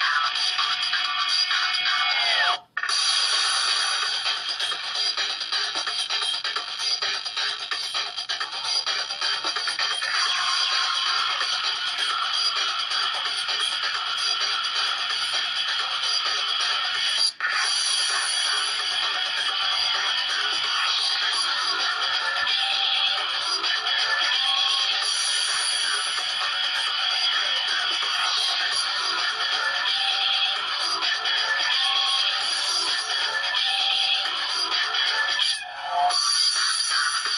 down.